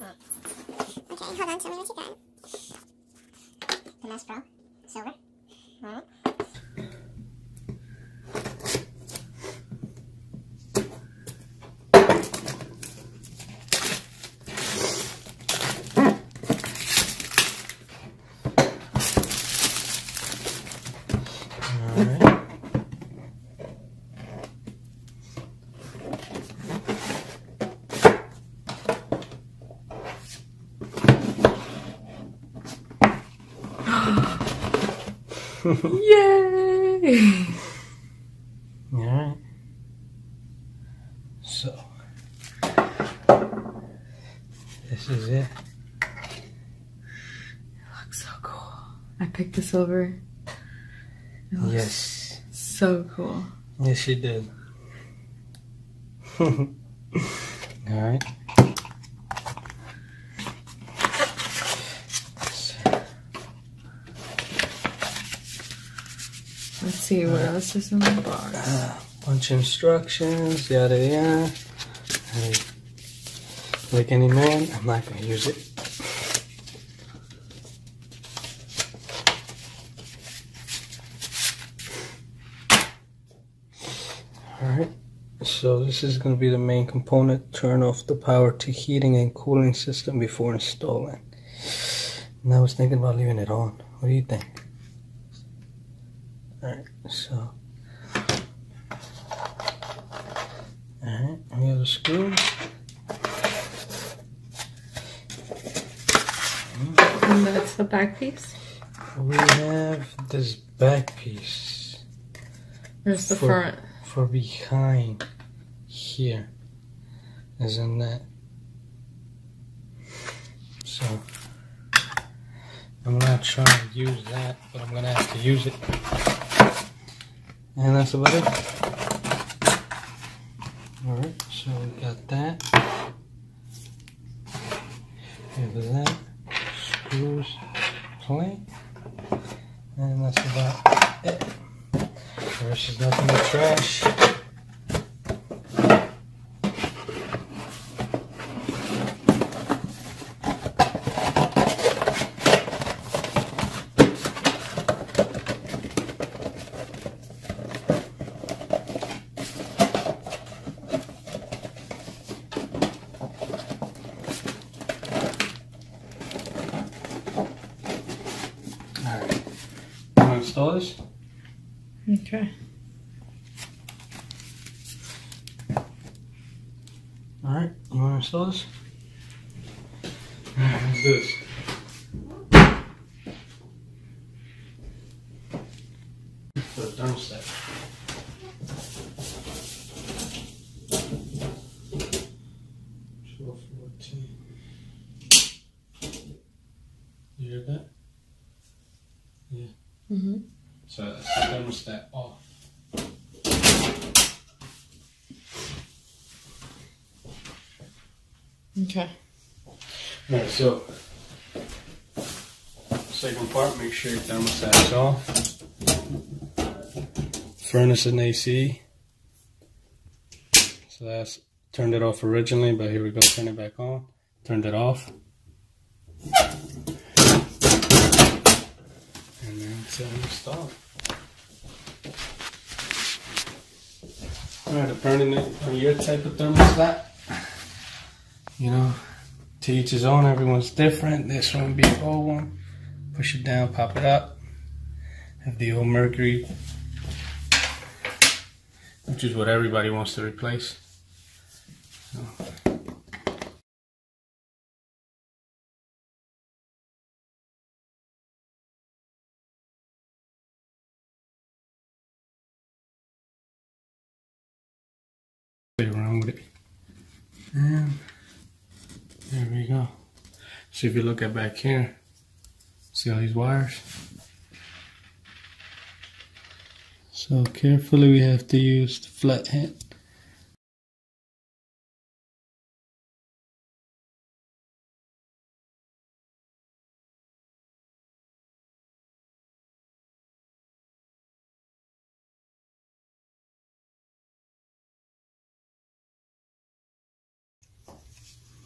Okay, hold on. Tell me what you got. The Mouse Pro. Silver. Alright. Alright. Yay! Alright. So this is it. It. Looks so cool. I picked the silver. It looks Yes. so cool. Yes you did. Alright. Let's see what else is in the box. Ah, bunch of instructions, yada yada. Like any man, I'm not gonna use it. Alright, so this is gonna be the main component. Turn off the power to heating and cooling system before installing. And I was thinking about leaving it on. What do you think? Alright, so Alright, we have the screw. And that's the back piece. We have this back piece There's the For- front. for behind here. In that. So I'm not trying to use that, but I'm gonna have to use it. And that's about it. Alright, so we got that. Have that. Screws clean. And that's about it. The rest is nothing but trash. Alright. You want to install this? Okay. Alright, you want to install this? Do this. For the thermostat. Twelve fourteen. You hear that? Mm-hmm. So that's the thermostat off. Okay. Alright, so second part, make sure your thermostat is off. Furnace and AC. So that's turned it off originally, but here we go, turn it back on. Turned it off. And then it's installed. Alright, apparently for your type of thermostat, you know, to each his own. Everyone's different. This one be the old one. Push it down, pop it up. Have the old Mercury, which is what everybody wants to replace. So. Around with it. And there we go. So if you look at back here, see all these wires? So carefully we have to use the flat flathead.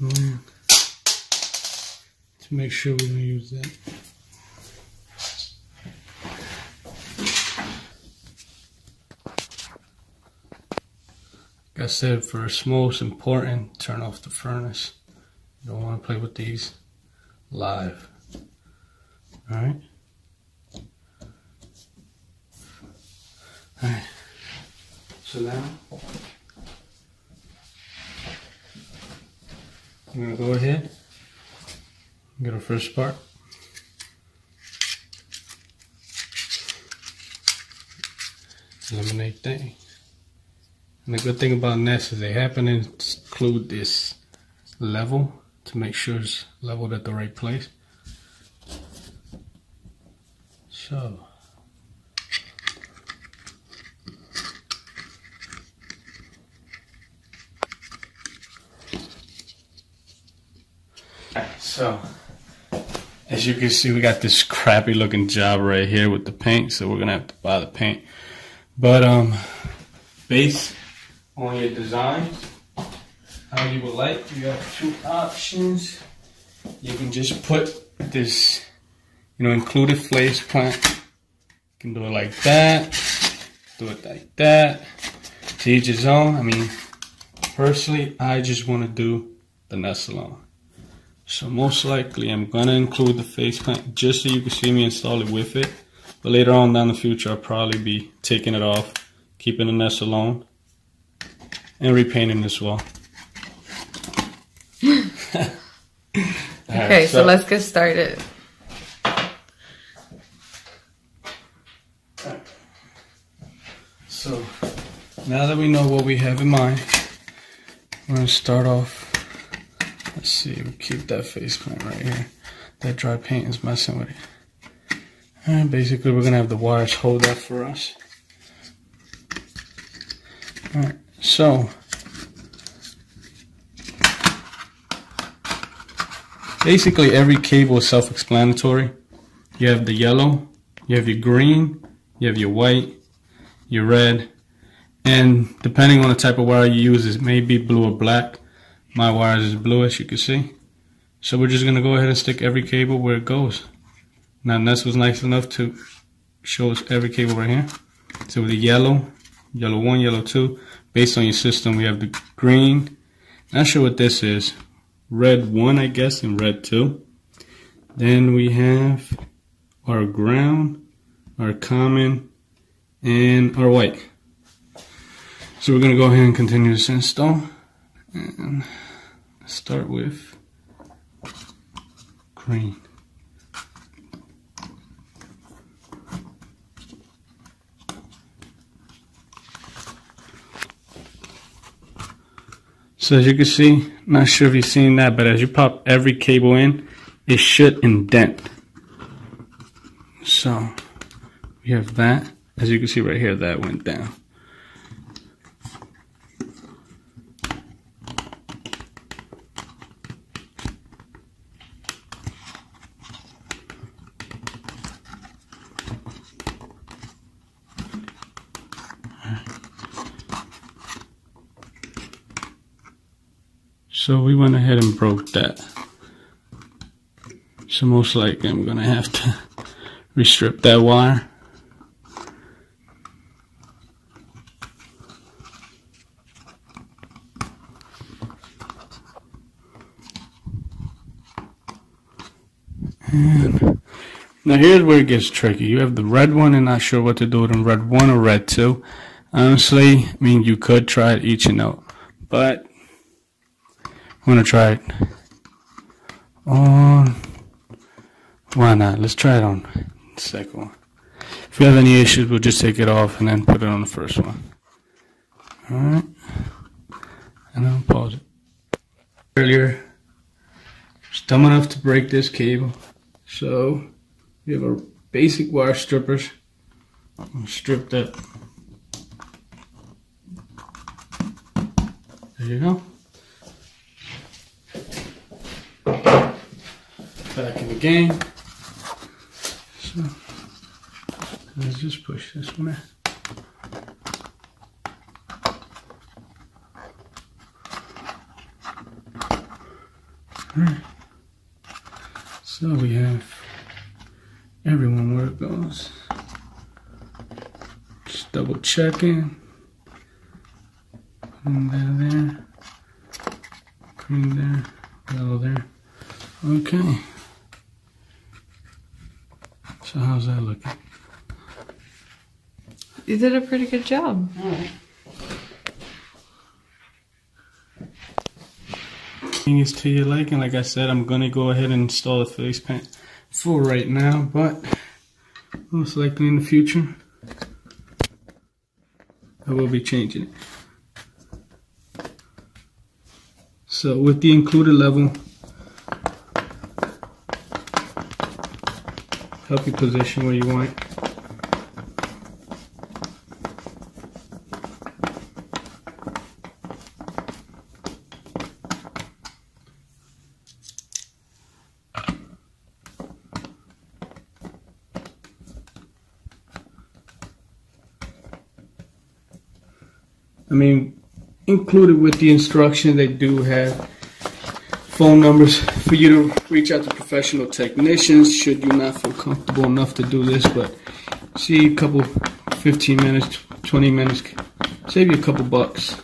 Man. to make sure we don't use that. Like I said, for it's most important, turn off the furnace. You don't want to play with these live. Alright? Alright. So now, I'm to go ahead and get our first part. Eliminate that. And the good thing about nests is they happen to include this level to make sure it's leveled at the right place. So. So, as you can see, we got this crappy looking job right here with the paint, so we're gonna have to buy the paint. But um, based on your design, how you would like, you have two options. You can just put this, you know, included face plant. You can do it like that, do it like that. To each his own. I mean, personally, I just want to do the nest alone. So most likely I'm gonna include the face plant just so you can see me install it with it. But later on down the future I'll probably be taking it off, keeping the nest alone, and repainting this wall. okay, right, so, so let's get started. So now that we know what we have in mind, we're gonna start off Let's see, we keep that face paint right here. That dry paint is messing with it. And basically we're gonna have the wires hold that for us. Alright, so basically every cable is self-explanatory. You have the yellow, you have your green, you have your white, your red, and depending on the type of wire you use, it may be blue or black. My wires is blue as you can see. So we're just gonna go ahead and stick every cable where it goes. Now Nest was nice enough to show us every cable right here. So with the yellow, yellow one, yellow two, based on your system we have the green. Not sure what this is. Red one I guess and red two. Then we have our ground, our common, and our white. So we're gonna go ahead and continue this install and start with green. So as you can see, not sure if you've seen that, but as you pop every cable in, it should indent. So we have that. As you can see right here, that went down. So we went ahead and broke that. So most likely I'm gonna have to restrip that wire. And now here's where it gets tricky. You have the red one and not sure what to do with them, red one or red two. Honestly, I mean, you could try it each and out, but I'm gonna try it on. Why not? Let's try it on the second one. If we have any issues, we'll just take it off and then put it on the first one. Alright. And then pause it. Earlier, was dumb enough to break this cable. So, we have our basic wire strippers. I'm gonna strip that. There you go. back in the game. So let's just push this one in. So we have everyone where it goes. Just double checking. Putting that there. Green there. Yellow there. Okay. So how's that looking? You did a pretty good job. is to your liking. Like I said, I'm gonna go ahead and install the face paint for right now, but most likely in the future, I will be changing it. So with the included level, help you position where you want. I mean, included with the instruction, they do have phone numbers for you to reach out to professional technicians should you not feel comfortable enough to do this. But see, a couple, 15 minutes, 20 minutes, save you a couple bucks.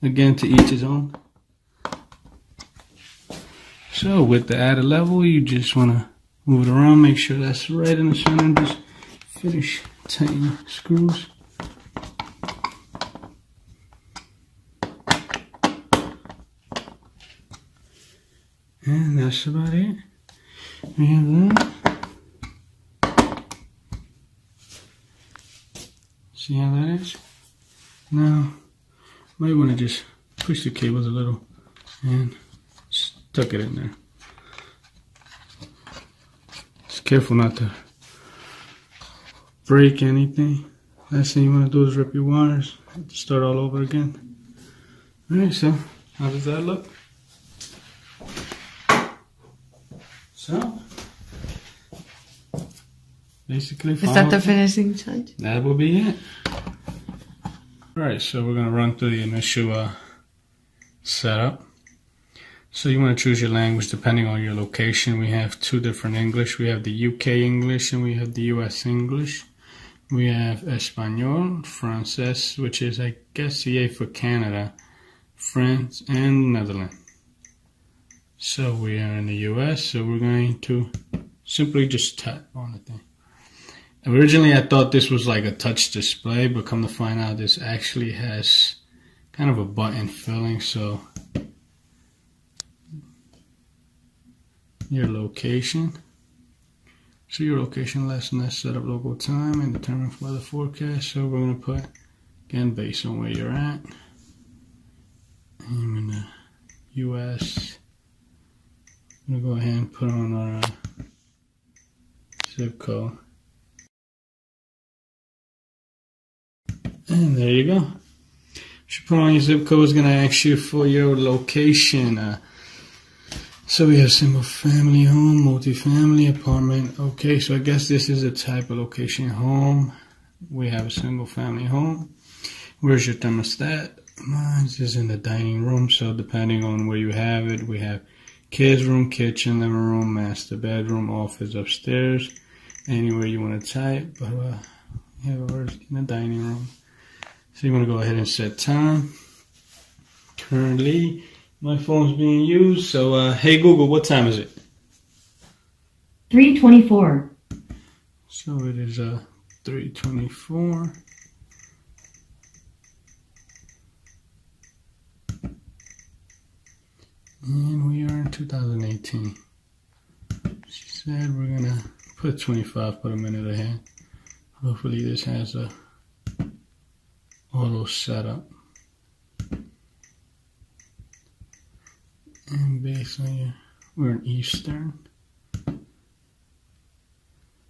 Again, to each his own. So with the added level, you just want to move it around, make sure that's right in the center, and just finish tightening screws. And that's about it. We have that. See how that is? Now, might want to just push the cables a little and stuck it in there. Just careful not to break anything. Last thing you want to do is rip your wires. Start all over again. Alright, so how does that look? So, basically, Is that the finishing touch? that will be it. Alright, so we're going to run through the initial uh, setup. So you want to choose your language depending on your location. We have two different English. We have the UK English and we have the US English. We have Espanol, Frances, which is I guess CA for Canada, France, and Netherlands. So we are in the US, so we're going to simply just tap on the thing. Originally I thought this was like a touch display, but come to find out this actually has kind of a button filling, so your location. So your location lesson that's set up local time and determine weather forecast. So we're gonna put again based on where you're at. I'm in the US I'm gonna go ahead and put on our uh, zip code. And there you go. Should put on your zip code is gonna ask you for your location. Uh, so we have single family home, multi-family apartment. Okay, so I guess this is a type of location home. We have a single family home. Where's your thermostat? Mine is in the dining room, so depending on where you have it, we have Kids room, kitchen, living room, master bedroom, office upstairs. Anywhere you want to type, but uh, yeah, we're in the dining room. So you want to go ahead and set time. Currently, my phone's being used. So, uh, hey Google, what time is it? 324. So it is uh 324. And we are in 2018. She said we're gonna put 25, put a minute ahead. Hopefully this has a auto setup. And basically we're in Eastern.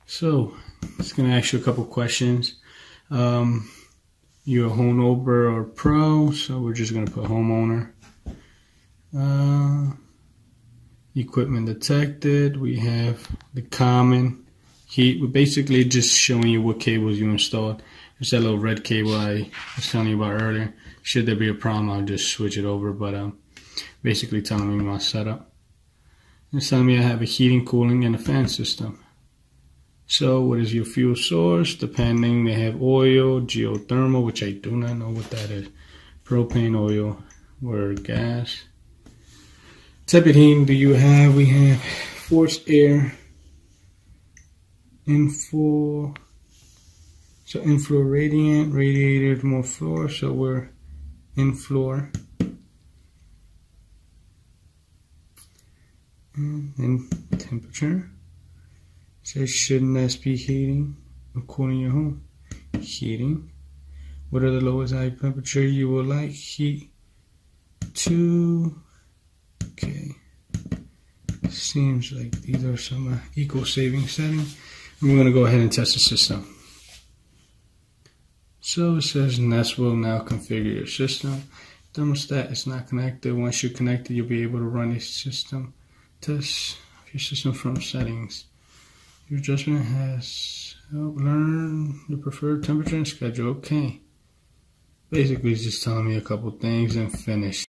So, it's gonna ask you a couple questions. Um, you're a homeowner or pro, so we're just gonna put homeowner. Uh, equipment detected. We have the common heat. We're basically just showing you what cables you installed. It's that little red cable I was telling you about earlier. Should there be a problem, I'll just switch it over. But um, basically telling me my setup. It's telling me I have a heating, cooling, and a fan system. So what is your fuel source? Depending, they have oil, geothermal, which I do not know what that is. Propane, oil, or gas. Type of do you have? We have forced air, inflow, so inflow radiant, radiated more floor, so we're in floor. And temperature. Says shouldn't this be heating or cooling your home? Heating. What are the lowest high temperature you will like? Heat two. Okay. Seems like these are some uh, eco saving settings. We're going to go ahead and test the system. So it says Nest will now configure your system. Thermostat is not connected. Once you're connected, you'll be able to run a system test of your system from settings. Your adjustment has helped learn the preferred temperature and schedule. Okay. Basically, it's just telling me a couple things and finish.